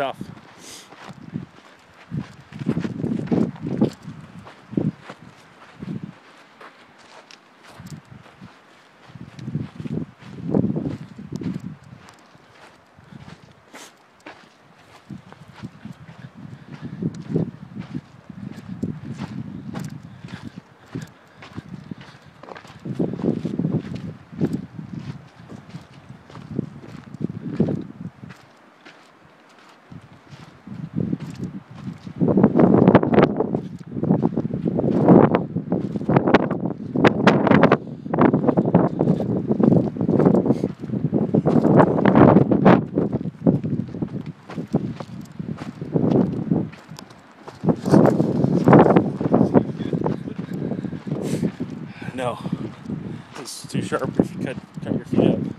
tough. No, it's too sharp if you cut, cut your feet up.